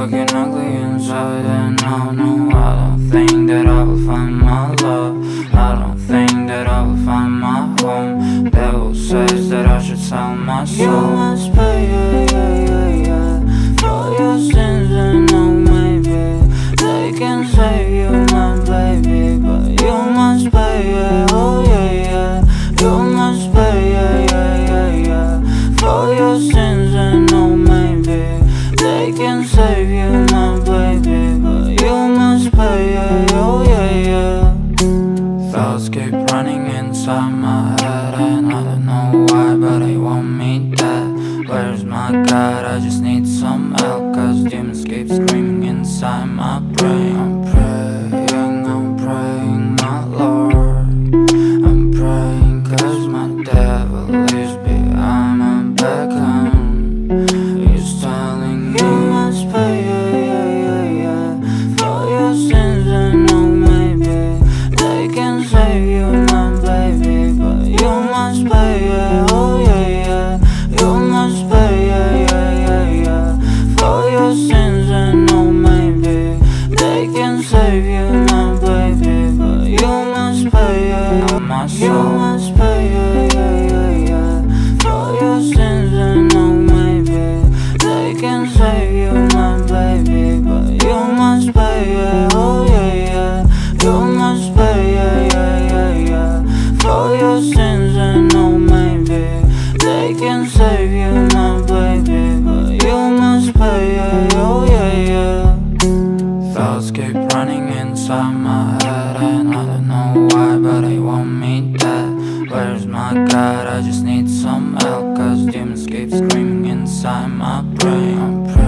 looking ugly inside And I know I don't think that I will find my love. I don't think that I will find my home. Devil says that I should sell my soul. You must pay Me dead Where's my God? I just need some help Cause demons keep screaming save you, my baby But you must pay, yeah, my soul You must pay, yeah, yeah, yeah, yeah. For your sins and no maybe They can save you, my baby But you must pay, yeah, oh yeah, yeah. You must pay, yeah, yeah, yeah, yeah. For your sins and no maybe They can save you, my baby But you must pay, yeah, oh yeah, yeah. Thoughts keep my god, I just need some help Cause demons keep screaming inside my brain